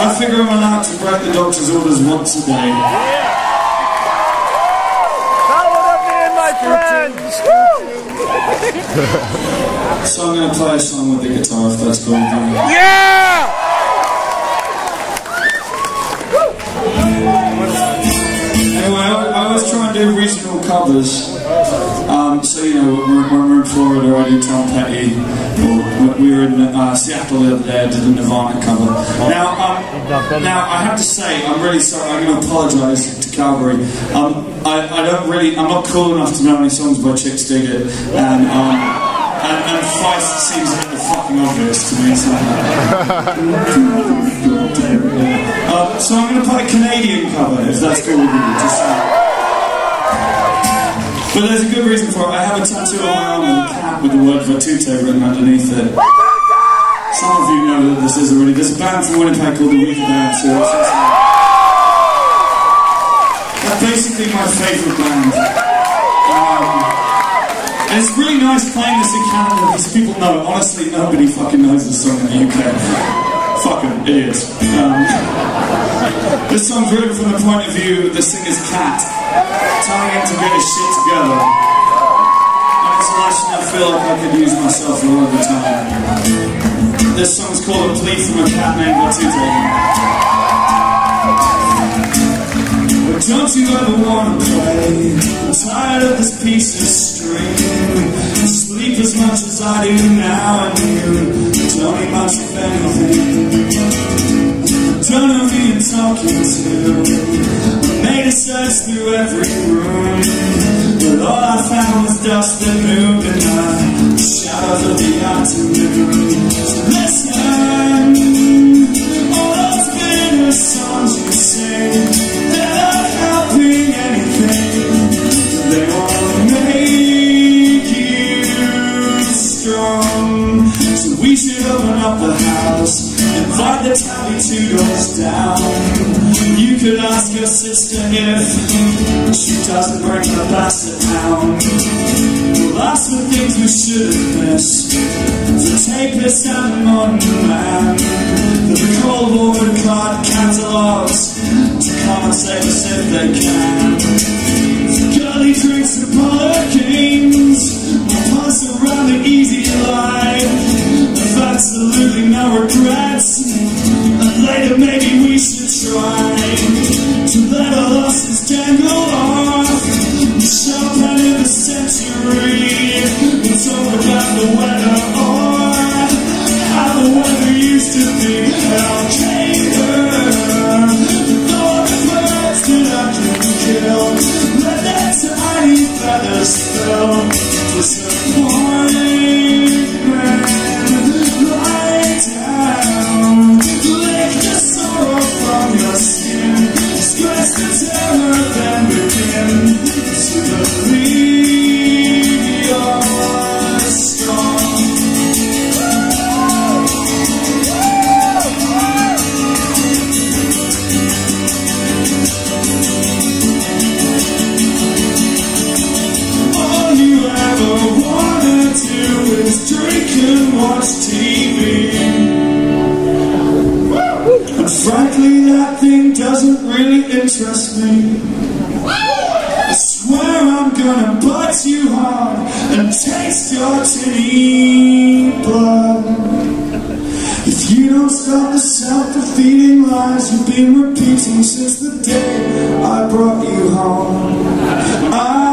I figure I'm allowed to break the doctor's orders once a day. How would have been my friends! so I'm going to play a song with the guitar if that's cool. Yeah! Anyway, I, I trying to do reasonable covers. Um, so, you know, we're, we're in Florida, I do Tom Petty. Or we were in uh, Seattle the other day, I did a Nirvana cover. Now, um, now, I have to say, I'm really sorry, I'm going to apologise to Calvary. Um, I, I don't really, I'm not cool enough to know any songs by Chicks Dig It. And, um, and, and Feist seems a little fucking obvious to me. So, uh, so I'm going to play a Canadian cover, if that's cool with you. Just, uh, but there's a good reason for it. I have a tattoo on my arm of a cat with the word Vatute written underneath it. Some of you know that this is already. There's a band from Winnipeg called the Weaker Band, so they're basically my favourite band. Um, and it's really nice playing this in Canada because people know. Honestly, nobody fucking knows this song in the UK. Fucking idiots. Um, this song's written from the point of view of the singer's cat, telling him to get his shit together. And it's a lesson I feel like I could use myself a of the time. This song's called A Plea from a Cat Named Latute. But don't you ever wanna play? I'm tired of this piece of string. Sleep as much as I do now, and you don't need much of anything. Don't know who you're talking to. I made a search through every room, but all I found was dust and moved in the shadows of the afternoon. So listen, all those bitter songs you sing, the tabby two doors down. You could ask your sister if she doesn't bring the basset pound. Well, that's the things we shouldn't miss. The tapist and the modern man. The cold war card catalogs to come and save us if they can. Girly drinks and parlor games will pass around the easy life. Absolutely no regrets. Maybe we should try trust me. I swear I'm gonna bite you hard and taste your titty blood. If you don't stop the self-defeating lies you've been repeating since the day I brought you home, I